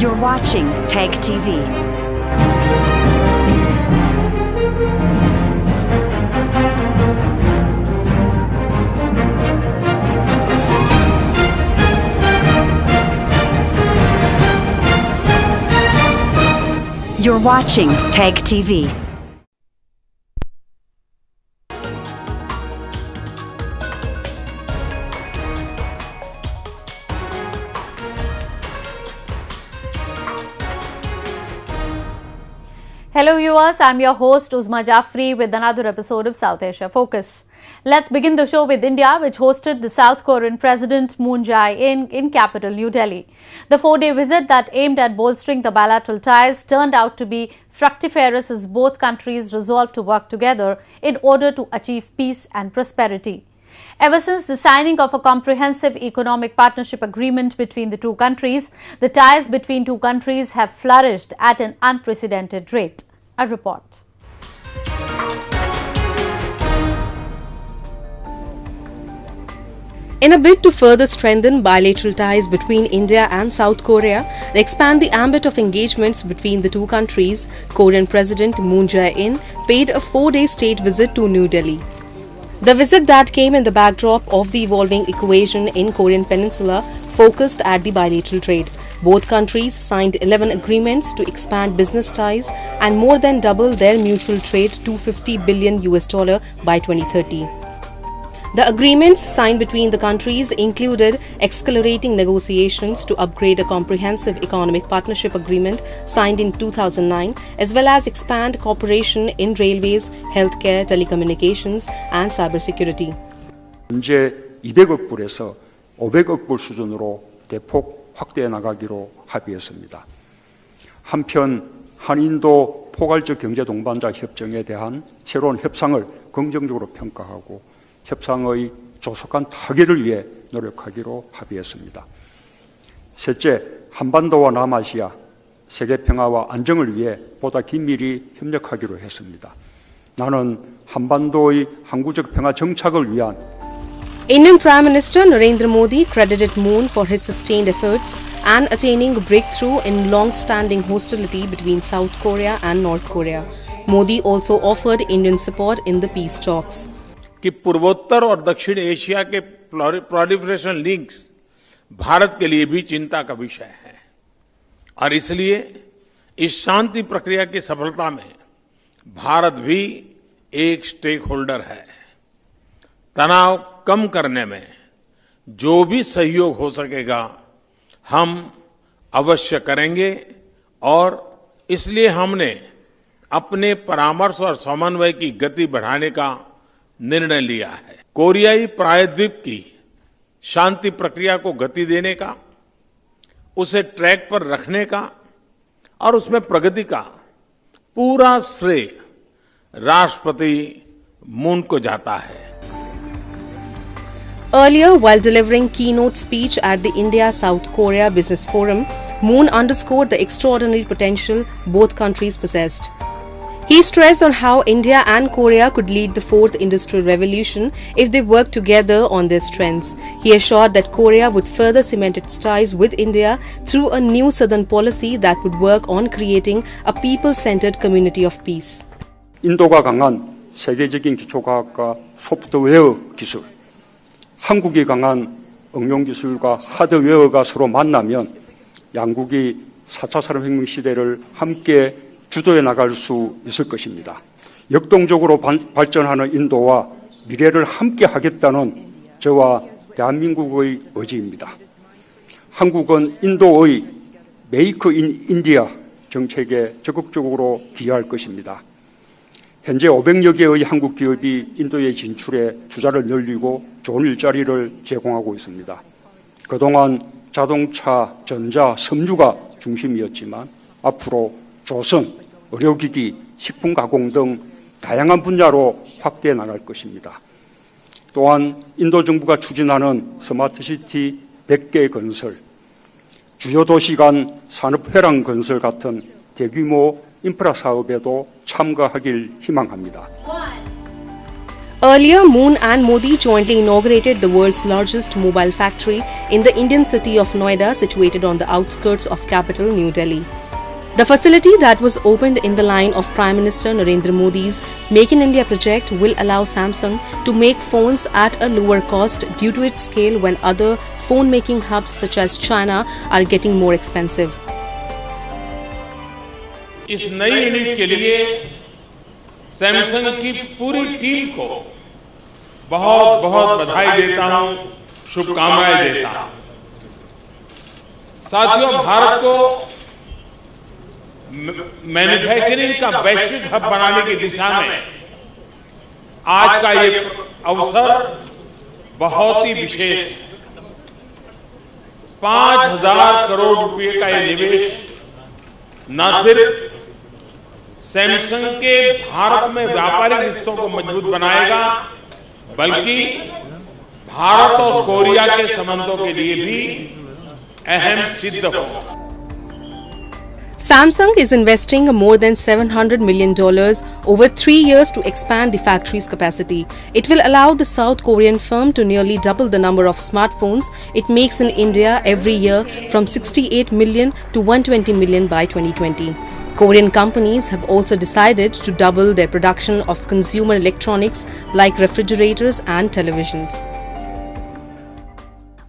You're watching TAG TV. You're watching TAG TV. Hello viewers, I'm your host Uzma Jafri with another episode of South Asia Focus. Let's begin the show with India which hosted the South Korean President Moon Jae-in in capital New Delhi. The four-day visit that aimed at bolstering the bilateral ties turned out to be fructiferous as both countries resolved to work together in order to achieve peace and prosperity. Ever since the signing of a comprehensive economic partnership agreement between the two countries, the ties between two countries have flourished at an unprecedented rate. A report. In a bid to further strengthen bilateral ties between India and South Korea and expand the ambit of engagements between the two countries, Korean President Moon Jae-in paid a four-day state visit to New Delhi. The visit that came in the backdrop of the evolving equation in Korean Peninsula focused at the bilateral trade. Both countries signed 11 agreements to expand business ties and more than double their mutual trade to 50 billion US dollar by 2030. The agreements signed between the countries included accelerating negotiations to upgrade a comprehensive economic partnership agreement signed in 2009, as well as expand cooperation in railways, healthcare, telecommunications, and cybersecurity. 현재 200억 불에서 500억 불 수준으로 대폭 확대해 나가기로 합의했습니다. 한편 한인도 포괄적 경제 동반자 협정에 대한 새로운 협상을 긍정적으로 평가하고 협상의 조속한 타결을 위해 노력하기로 합의했습니다. 셋째, 한반도와 남아시아 세계 평화와 안정을 위해 보다 긴밀히 협력하기로 했습니다. 나는 한반도의 항구적 평화 정착을 위한 Indian Prime Minister Narendra Modi credited Moon for his sustained efforts and attaining a breakthrough in long-standing hostility between South Korea and North Korea. Modi also offered Indian support in the peace talks. कि पूर्वोत्तर और दक्षिण Asia के proliferation links Bharat के लिए भी चिंता का विषय है। और इसलिए इस शांति प्रक्रिया की सफलता में भारत भी एक स्टेक होल्डर है। तनाव कम करने में जो भी सहयोग हो सकेगा, हम अवश्य करेंगे और इसलिए हमने अपने परामर्श और समन्वय की गति बढ़ाने का निर्णय लिया है कोरियाई प्रायद्वीप की शांति प्रक्रिया को गति देने का उसे ट्रैक पर रखने का और उसमें प्रगति का पूरा श्रेय राष्ट्रपति मून को जाता है Earlier, while delivering keynote speech at the India South Korea Business Forum, Moon underscored the extraordinary potential both countries possessed. He stressed on how India and Korea could lead the fourth industrial revolution if they worked together on their strengths. He assured that Korea would further cement its ties with India through a new southern policy that would work on creating a people-centered community of peace. 인도가 강한 세계적인 기초과학과 소프트웨어 기술, 한국이 강한 응용 기술과 하드웨어가 서로 만나면 양국이 4차 산업혁명 시대를 함께 주도해 나갈 수 있을 것입니다. 역동적으로 발전하는 인도와 미래를 함께 하겠다는 저와 대한민국의 의지입니다. 한국은 인도의 메이크 인 인디아 정책에 적극적으로 기여할 것입니다. 현재 500여 개의 한국 기업이 인도의 진출에 투자를 늘리고 좋은 일자리를 제공하고 있습니다. 그동안 자동차, 전자, 섬유가 중심이었지만 앞으로 조선, 의료기기, 식품 가공 등 다양한 분야로 확대해 나갈 것입니다. 또한 인도 정부가 추진하는 스마트시티 100개 건설, 주요 도시 간 산업 회랑 건설 같은 대규모 인프라 사업에도 참가하길 희망합니다. Earlier, Moon and Modi jointly inaugurated the world's largest mobile factory in the Indian city of Noida, situated on the outskirts of capital New Delhi. The facility that was opened in the line of Prime Minister Narendra Modi's Make in India project will allow Samsung to make phones at a lower cost due to its scale when other phone making hubs such as China are getting more expensive. इस नई unit के लिए Samsung की पूरी team को बहुत बहुत बधाई देता हूँ शुभकामनाएँ देता हूँ साथियों भारत को मैन्युफैक्चरिंग का वैश्विक हब बनाने की दिशा में आज का ये अवसर बहुत ही विशेष है। पाँच हज़ार करोड़ रुपए का ये निवेश न सिर्फ़ सैमसंग के भारत में व्यापारिक रिश्तों को मज़बूत बनाएगा, बल्कि भारत और कोरिया के संबंधों के लिए भी अहम सिद्ध होगा। Samsung is investing more than $700 million over three years to expand the factory's capacity. It will allow the South Korean firm to nearly double the number of smartphones it makes in India every year from 68 million to 120 million by 2020. Korean companies have also decided to double their production of consumer electronics like refrigerators and televisions.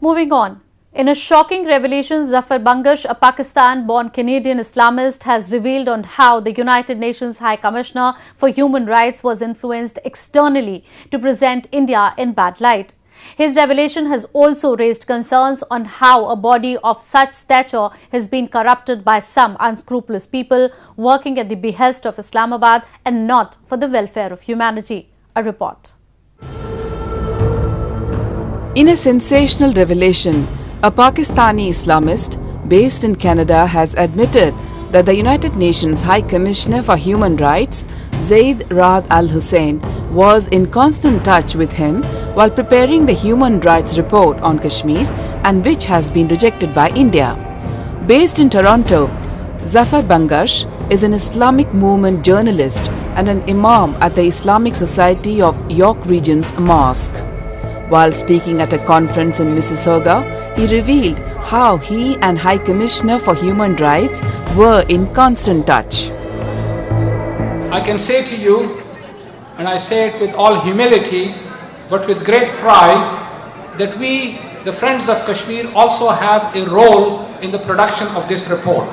Moving on. In a shocking revelation, Zafar Bangash, a Pakistan-born Canadian Islamist, has revealed on how the United Nations High Commissioner for Human Rights was influenced externally to present India in bad light. His revelation has also raised concerns on how a body of such stature has been corrupted by some unscrupulous people working at the behest of Islamabad and not for the welfare of humanity. A report. In a sensational revelation, a Pakistani Islamist based in Canada has admitted that the United Nations High Commissioner for Human Rights, Zeid Ra'ad Al Hussein, was in constant touch with him while preparing the Human Rights Report on Kashmir and which has been rejected by India. Based in Toronto, Zafar Bangash is an Islamic movement journalist and an imam at the Islamic Society of York Region's Mosque. While speaking at a conference in Mississauga, he revealed how he and High Commissioner for Human Rights were in constant touch. I can say to you, and I say it with all humility, but with great pride, that we, the Friends of Kashmir, also have a role in the production of this report.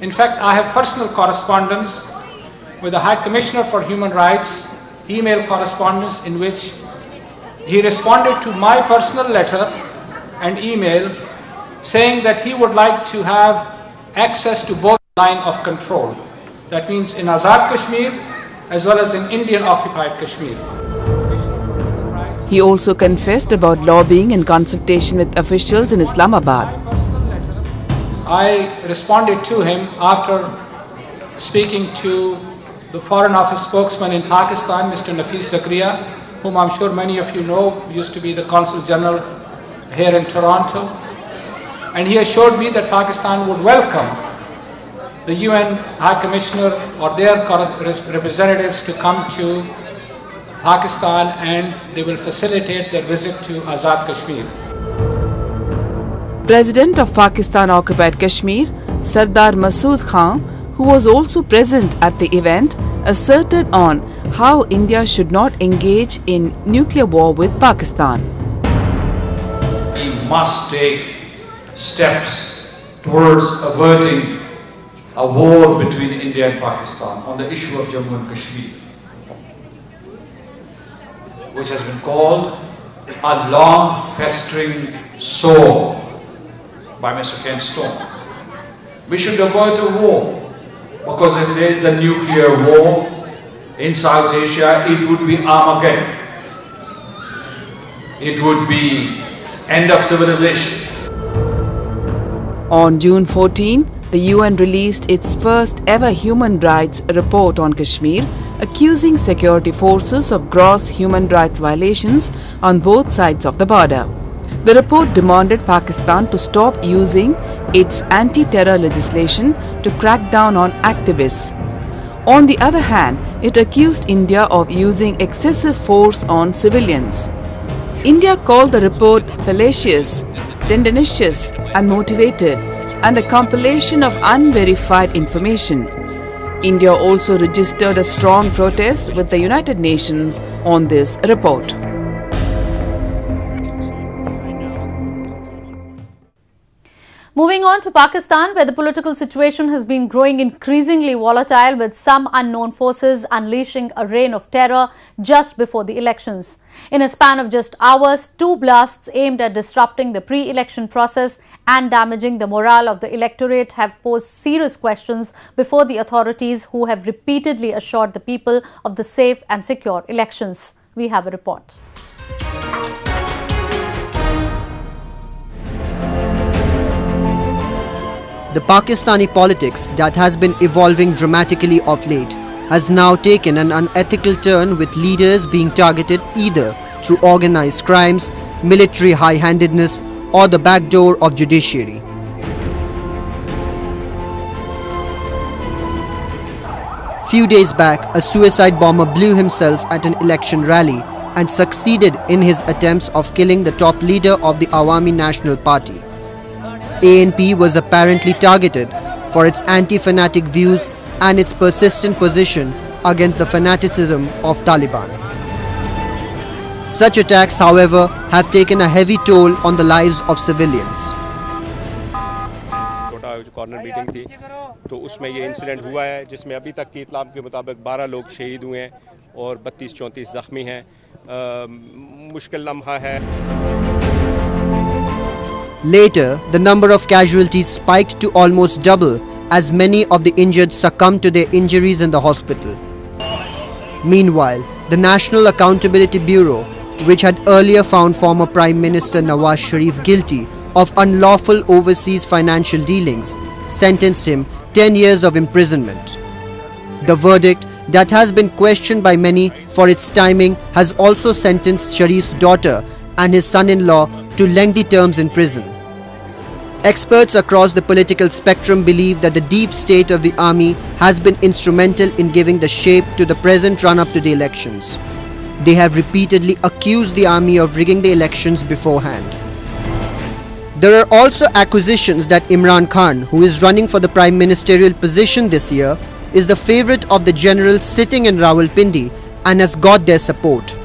In fact, I have personal correspondence with the High Commissioner for Human Rights, email correspondence in which he responded to my personal letter and email saying that he would like to have access to both line of control. That means in Azad Kashmir as well as in Indian occupied Kashmir. He also confessed about lobbying and consultation with officials in Islamabad. I responded to him after speaking to the Foreign Office spokesman in Pakistan, Mr. Nafees Zakaria, whom I'm sure many of you know, used to be the Consul General here in Toronto. And he assured me that Pakistan would welcome the UN High Commissioner or their representatives to come to Pakistan and they will facilitate their visit to Azad Kashmir. President of Pakistan occupied Kashmir, Sardar Masood Khan, who was also present at the event, asserted on how India should not engage in nuclear war with Pakistan. Must take steps towards averting a war between India and Pakistan on the issue of Jammu and Kashmir, which has been called a long festering sore by Mr. Ken Stone. We should avoid a war because if there is a nuclear war in South Asia, it would be Armageddon. It would be end of civilization. On June 14, the UN released its first ever human rights report on Kashmir, accusing security forces of gross human rights violations on both sides of the border. The report demanded Pakistan to stop using its anti terror legislation to crack down on activists. On the other hand, it accused India of using excessive force on civilians. India called the report fallacious, tendentious, unmotivated, and a compilation of unverified information. India also registered a strong protest with the United Nations on this report. Moving on to Pakistan, where the political situation has been growing increasingly volatile with some unknown forces unleashing a reign of terror just before the elections. In a span of just hours, two blasts aimed at disrupting the pre-election process and damaging the morale of the electorate have posed serious questions before the authorities who have repeatedly assured the people of the safe and secure elections. We have a report. The Pakistani politics that has been evolving dramatically of late has now taken an unethical turn with leaders being targeted either through organized crimes, military high-handedness or the backdoor of judiciary. Few days back, a suicide bomber blew himself at an election rally and succeeded in his attempts of killing the top leader of the Awami National Party. ANP was apparently targeted for its anti-fanatic views and its persistent position against the fanaticism of Taliban. Such attacks, however, have taken a heavy toll on the lives of civilians. छोटा corner meeting थी तो उसमें ये incident हुआ है जिसमें अभी तक की इतलाम के मुताबिक 12 लोग शहीद हुए हैं और 32-34 ज़ख्मी हैं मुश्किल लम्हा है Later, the number of casualties spiked to almost double as many of the injured succumbed to their injuries in the hospital. Meanwhile, the National Accountability Bureau, which had earlier found former Prime Minister Nawaz Sharif guilty of unlawful overseas financial dealings, sentenced him 10 years of imprisonment. The verdict that has been questioned by many for its timing has also sentenced Sharif's daughter and his son-in-law to lengthy terms in prison. Experts across the political spectrum believe that the deep state of the army has been instrumental in giving the shape to the present run-up to the elections. They have repeatedly accused the army of rigging the elections beforehand. There are also accusations that Imran Khan, who is running for the prime ministerial position this year, is the favorite of the generals sitting in Rawalpindi and has got their support.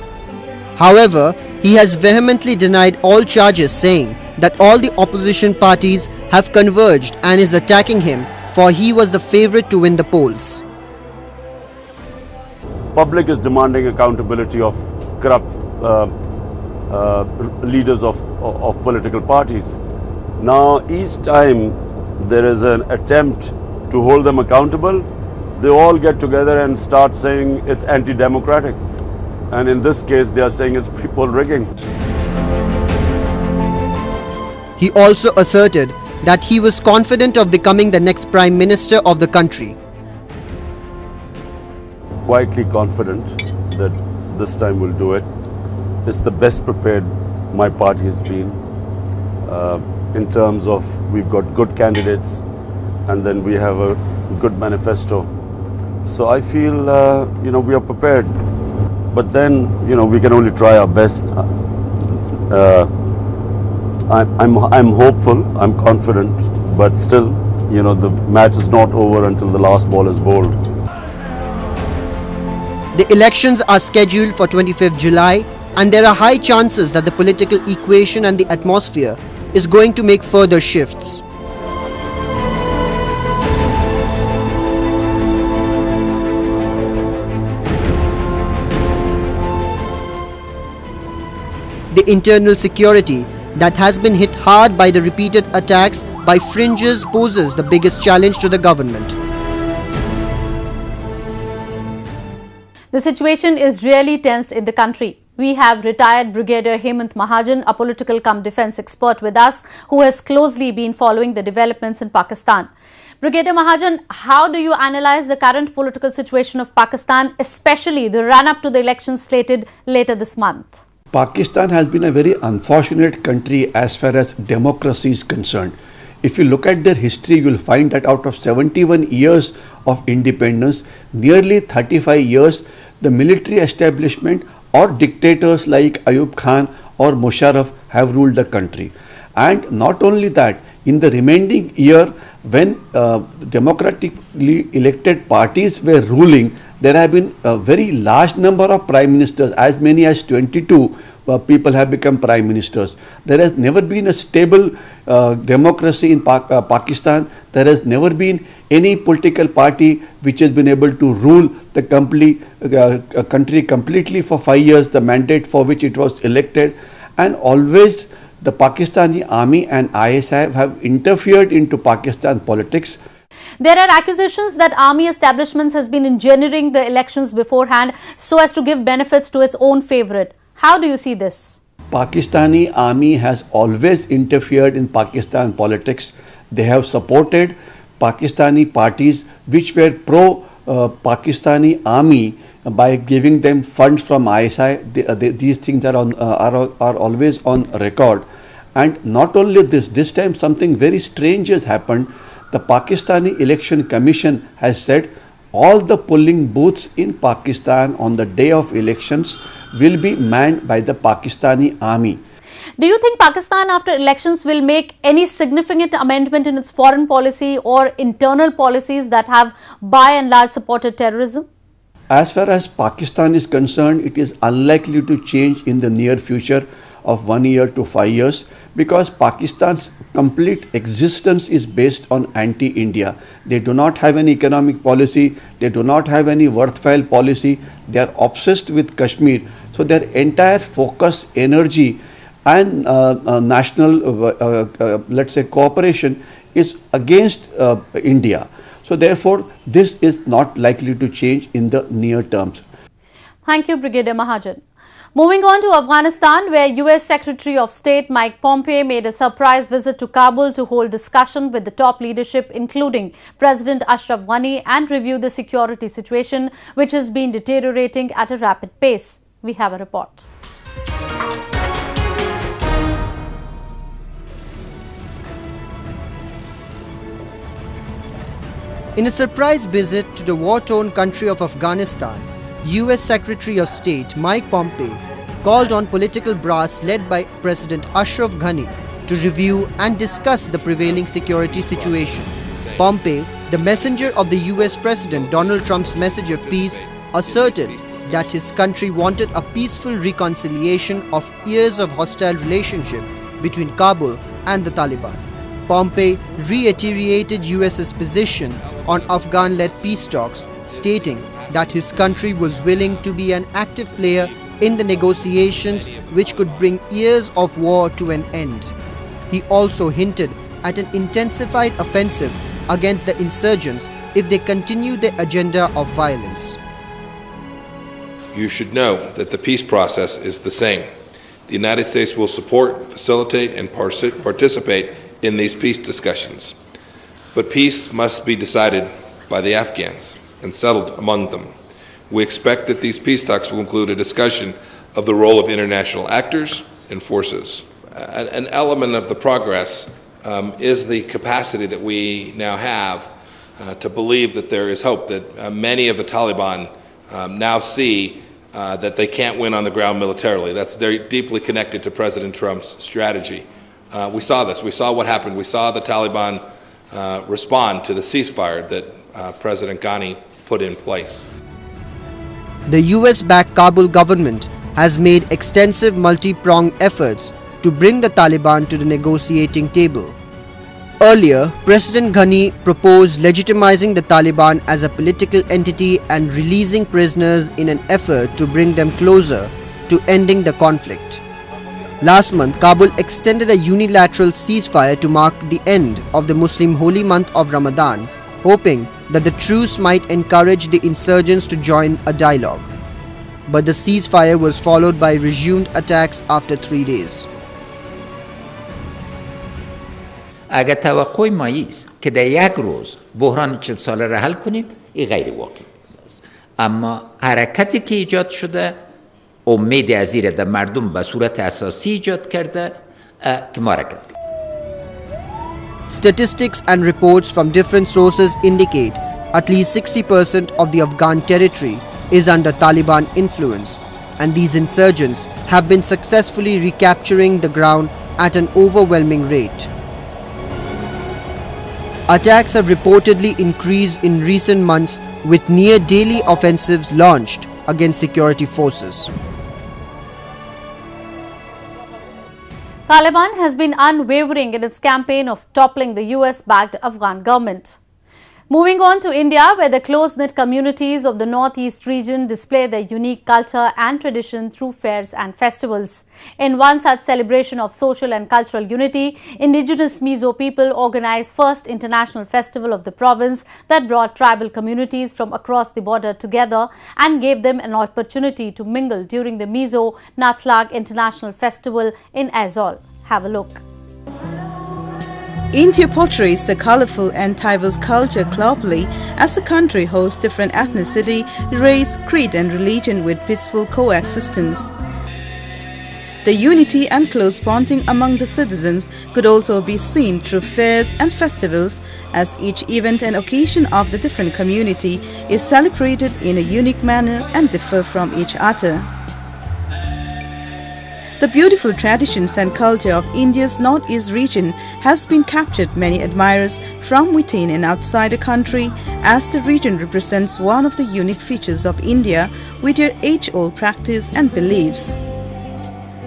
However, he has vehemently denied all charges saying that all the opposition parties have converged and is attacking him for he was the favorite to win the polls. Public is demanding accountability of corrupt uh, uh, leaders of, of political parties. Now each time there is an attempt to hold them accountable, they all get together and start saying it's anti-democratic. And in this case, they are saying it's people rigging. He also asserted that he was confident of becoming the next Prime Minister of the country. Quietly confident that this time we'll do it. It's the best prepared my party has been uh, in terms of we've got good candidates and then we have a good manifesto. So I feel, uh, you know, we are prepared. But then, you know, we can only try our best. Uh, I'm, I'm, I'm hopeful, I'm confident, but still, you know, the match is not over until the last ball is bowled. The elections are scheduled for 25th July and there are high chances that the political equation and the atmosphere is going to make further shifts. The internal security that has been hit hard by the repeated attacks by fringes poses the biggest challenge to the government. The situation is really tensed in the country. We have retired Brigadier Hemant Mahajan, a political cum defense expert with us, who has closely been following the developments in Pakistan. Brigadier Mahajan, how do you analyze the current political situation of Pakistan, especially the run-up to the elections slated later this month? Pakistan has been a very unfortunate country as far as democracy is concerned. If you look at their history, you will find that out of 71 years of independence, nearly 35 years, the military establishment or dictators like Ayub Khan or Musharraf have ruled the country. And not only that, in the remaining year, when uh, democratically elected parties were ruling, there have been a very large number of prime ministers, as many as 22 uh, people have become prime ministers. There has never been a stable uh, democracy in pa uh, Pakistan. There has never been any political party which has been able to rule the complete, uh, country completely for five years, the mandate for which it was elected. And always the Pakistani army and ISI have interfered into Pakistan politics. There are accusations that army establishments has been engineering the elections beforehand so as to give benefits to its own favorite. How do you see this? Pakistani army has always interfered in Pakistan politics. They have supported Pakistani parties which were pro uh, Pakistani army by giving them funds from ISI. Uh, these things are, on, uh, are, are always on record. And not only this, this time something very strange has happened. The Pakistani Election Commission has said all the polling booths in Pakistan on the day of elections will be manned by the Pakistani army. Do you think Pakistan after elections will make any significant amendment in its foreign policy or internal policies that have by and large supported terrorism? As far as Pakistan is concerned, it is unlikely to change in the near future of one year to five years because Pakistan's complete existence is based on anti-India. They do not have any economic policy, they do not have any worthwhile policy, they are obsessed with Kashmir. So their entire focus, energy and uh, uh, national, uh, uh, uh let's say cooperation is against uh, India. So therefore, this is not likely to change in the near terms. Thank you, Brigadier Mahajan. Moving on to Afghanistan, where US Secretary of State Mike Pompeo made a surprise visit to Kabul to hold discussion with the top leadership, including President Ashraf Ghani, and review the security situation, which has been deteriorating at a rapid pace. We have a report. In a surprise visit to the war-torn country of Afghanistan, US Secretary of State Mike Pompeo called on political brass led by President Ashraf Ghani to review and discuss the prevailing security situation. Pompeo, the messenger of the US President Donald Trump's message of peace, asserted that his country wanted a peaceful reconciliation of years of hostile relationship between Kabul and the Taliban. Pompeo reiterated US's position on Afghan-led peace talks, stating that his country was willing to be an active player in the negotiations which could bring years of war to an end. He also hinted at an intensified offensive against the insurgents if they continue their agenda of violence. You should know that the peace process is the same. The United States will support, facilitate, and participate in these peace discussions. But peace must be decided by the Afghans and settled among them. We expect that these peace talks will include a discussion of the role of international actors and forces. An element of the progress um, is the capacity that we now have uh, to believe that there is hope, that uh, many of the Taliban um, now see uh, that they can't win on the ground militarily. That's very deeply connected to President Trump's strategy. Uh, we saw this. We saw what happened. We saw the Taliban uh, respond to the ceasefire that uh, President Ghani put in place. The US-backed Kabul government has made extensive multi-pronged efforts to bring the Taliban to the negotiating table. Earlier, President Ghani proposed legitimizing the Taliban as a political entity and releasing prisoners in an effort to bring them closer to ending the conflict. Last month, Kabul extended a unilateral ceasefire to mark the end of the Muslim holy month of Ramadan, hoping that the truce might encourage the insurgents to join a dialogue. But the ceasefire was followed by resumed attacks after three days. اگر توقع ما است که در یک روز بحران چل ساله را حل کنیم این غیر واقعی است اما حرکتی که ایجاد شده امید از در مردم به صورت اساسی ایجاد کرده که ما Statistics and reports from different sources indicate at least 60% of the Afghan territory is under Taliban influence, and these insurgents have been successfully recapturing the ground at an overwhelming rate. Attacks have reportedly increased in recent months with near daily offensives launched against security forces. Taliban has been unwavering in its campaign of toppling the US-backed Afghan government. Moving on to India, where the close-knit communities of the northeast region display their unique culture and tradition through fairs and festivals. In one such celebration of social and cultural unity, indigenous Mizo people organized first international festival of the province that brought tribal communities from across the border together and gave them an opportunity to mingle during the Mizo Hnahthlak International Festival in Aizawl. Have a look. India portrays the colorful and diverse culture globally as the country hosts different ethnicity, race, creed and religion with peaceful coexistence. The unity and close bonding among the citizens could also be seen through fairs and festivals as each event and occasion of the different community is celebrated in a unique manner and differ from each other. The beautiful traditions and culture of India's northeast region has been captured many admirers from within and outside the country as the region represents one of the unique features of India with their age-old practice and beliefs.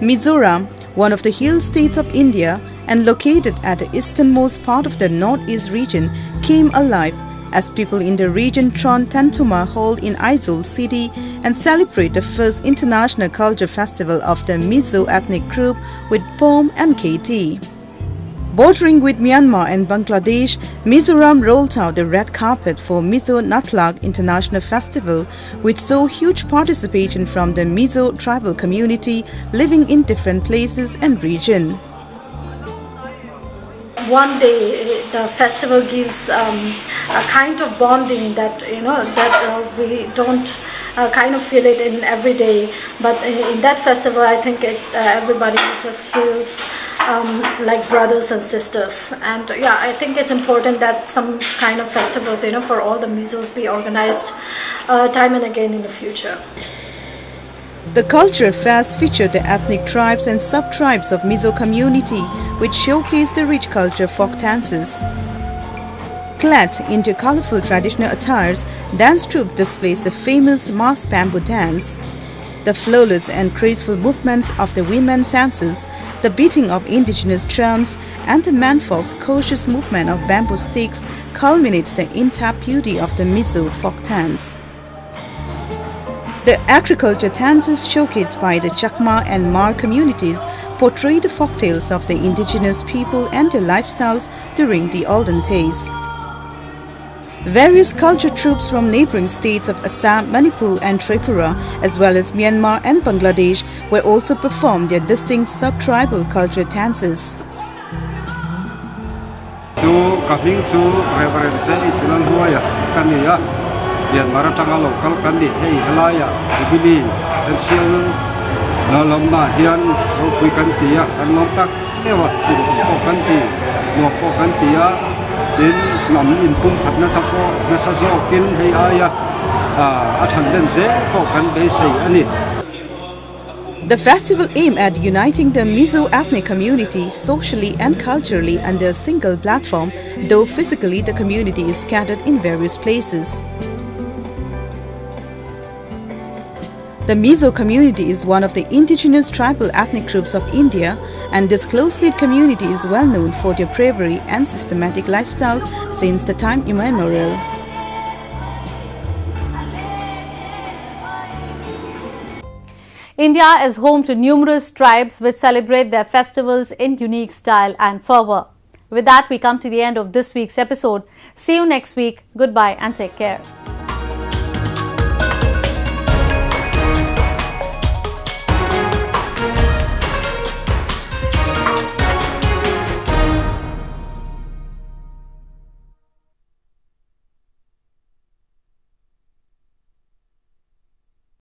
Mizoram, one of the hill states of India and located at the easternmost part of the northeast region, came alive as people in the region Tron Tantuma hold in Aizawl city and celebrate the first international culture festival of the Mizo ethnic group with Pom and KT. Bordering with Myanmar and Bangladesh, Mizoram rolled out the red carpet for Mizo Hnahthlak International Festival, which saw huge participation from the Mizo tribal community living in different places and region one day the festival gives um, a kind of bonding that you know that uh, we don't uh, kind of feel it in every day. But in that festival i think it, uh, everybody just feels um, like brothers and sisters. And yeah i think it's important that some kind of festivals you know for all the mizos be organized uh, time and again in the future. The cultural fairs featured the ethnic tribes and sub-tribes of Mizo community, which showcased the rich culture folk dances. Clad into colorful traditional attires, dance troupe displays the famous mass bamboo dance. The flawless and graceful movements of the women dancers, the beating of indigenous drums, and the manfolk's cautious movement of bamboo sticks culminate the intact beauty of the Mizo folk dance. The agriculture dances showcased by the Chakma and Mar communities portray the folktales of the indigenous people and their lifestyles during the olden days. Various culture troops from neighboring states of Assam, Manipur and Tripura as well as Myanmar and Bangladesh were also performed their distinct sub-tribal culture dances. lian mara tanga lokal kan di hei helaya jibili dan siang dalam na hian ro pui kan tia kan nok tak lewa ki ko kan in na na sa a than be The festival aimed at uniting the Mizo ethnic community socially and culturally under a single platform, though physically the community is scattered in various places. The Mizo community is one of the indigenous tribal ethnic groups of India and this close-knit community is well known for their bravery and systematic lifestyles since the time immemorial. India is home to numerous tribes which celebrate their festivals in unique style and fervor. With that, we come to the end of this week's episode. See you next week. Goodbye and take care.